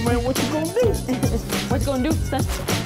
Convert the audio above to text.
man, what you gonna do? what you gonna do, son?